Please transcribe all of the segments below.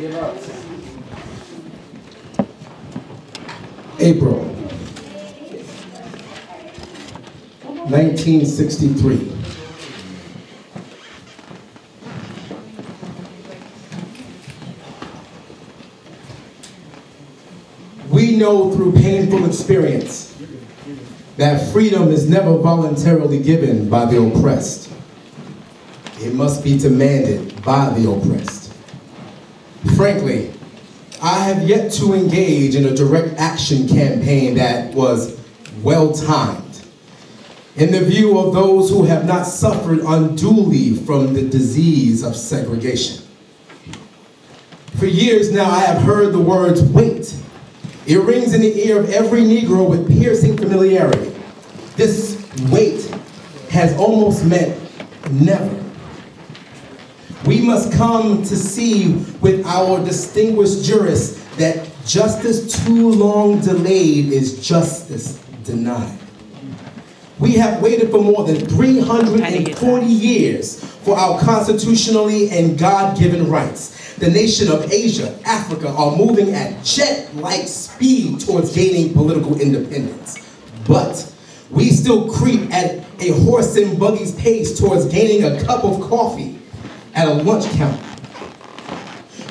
give up. April 1963. We know through painful experience that freedom is never voluntarily given by the oppressed. It must be demanded by the oppressed. Frankly, I have yet to engage in a direct action campaign that was well timed in the view of those who have not suffered unduly from the disease of segregation. For years now, I have heard the words wait it rings in the ear of every Negro with piercing familiarity. This wait has almost meant never. We must come to see with our distinguished jurists that justice too long delayed is justice denied. We have waited for more than 340 years for our constitutionally and God-given rights the nation of Asia, Africa, are moving at jet-like speed towards gaining political independence. But we still creep at a horse and buggy's pace towards gaining a cup of coffee at a lunch counter.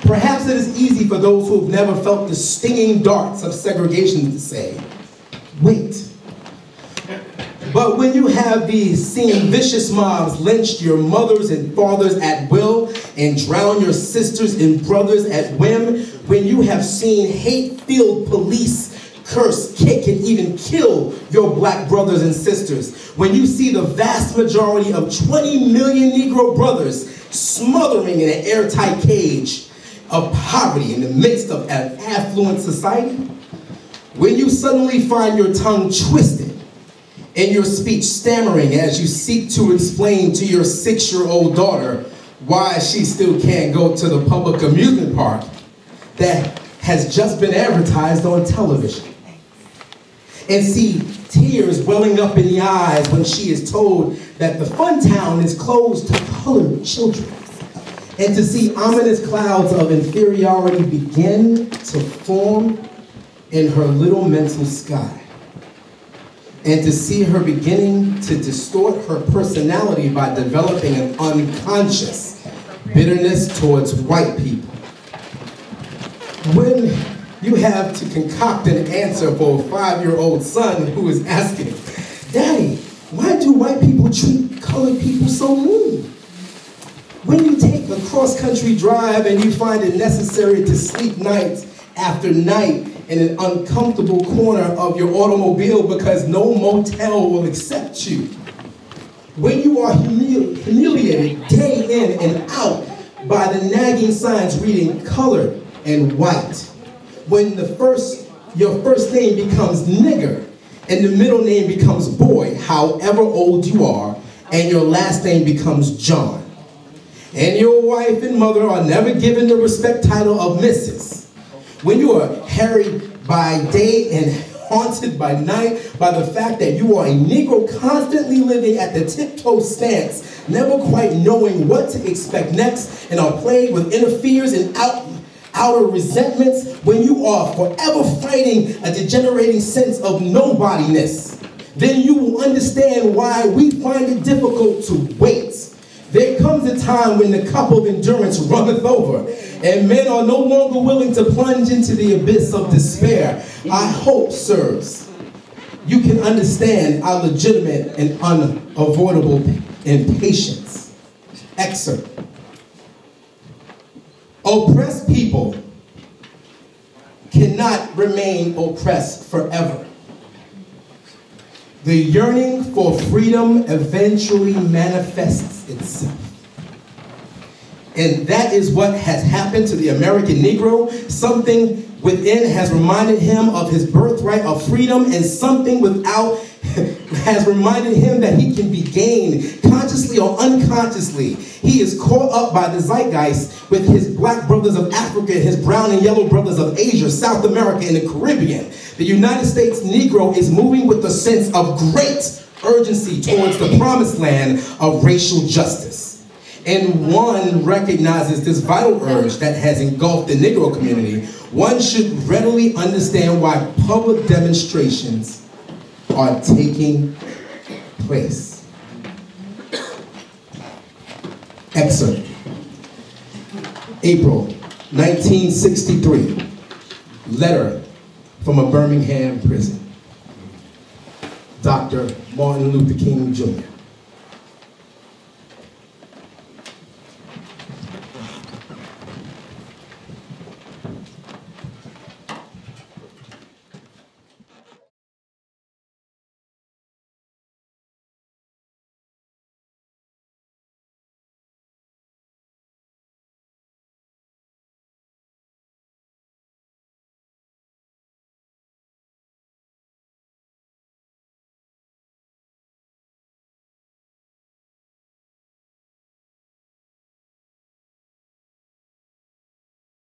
Perhaps it is easy for those who have never felt the stinging darts of segregation to say, wait, but when you have these seen vicious mobs lynch your mothers and fathers at will and drown your sisters and brothers at whim, when you have seen hate-filled police curse, kick, and even kill your black brothers and sisters, when you see the vast majority of 20 million Negro brothers smothering in an airtight cage of poverty in the midst of an affluent society, when you suddenly find your tongue twisted and your speech stammering as you seek to explain to your six-year-old daughter why she still can't go to the public amusement park that has just been advertised on television. And see tears welling up in the eyes when she is told that the fun town is closed to colored children. And to see ominous clouds of inferiority begin to form in her little mental sky and to see her beginning to distort her personality by developing an unconscious bitterness towards white people. When you have to concoct an answer for a five-year-old son who is asking, Daddy, why do white people treat colored people so mean? When you take a cross-country drive and you find it necessary to sleep night after night in an uncomfortable corner of your automobile because no motel will accept you. When you are humili humiliated day in and out by the nagging signs reading colored and white. When the first, your first name becomes nigger and the middle name becomes boy, however old you are, and your last name becomes John. And your wife and mother are never given the respect title of Mrs when you are harried by day and haunted by night by the fact that you are a Negro constantly living at the tiptoe stance, never quite knowing what to expect next, and are plagued with inner fears and out, outer resentments, when you are forever fighting a degenerating sense of nobodiness, then you will understand why we find it difficult to wait. There comes a time when the cup of endurance runneth over, and men are no longer willing to plunge into the abyss of despair. I hope, sirs, you can understand our legitimate and unavoidable impatience. Excerpt. Oppressed cannot remain oppressed forever. The yearning for freedom eventually manifests itself. And that is what has happened to the American Negro. Something within has reminded him of his birthright of freedom, and something without has reminded him that he can be gained consciously or unconsciously. He is caught up by the zeitgeist with his black brothers of Africa, his brown and yellow brothers of Asia, South America, and the Caribbean. The United States Negro is moving with a sense of great urgency towards the promised land of racial justice and one recognizes this vital urge that has engulfed the Negro community, one should readily understand why public demonstrations are taking place. Excerpt. April 1963. Letter from a Birmingham prison. Dr. Martin Luther King Jr.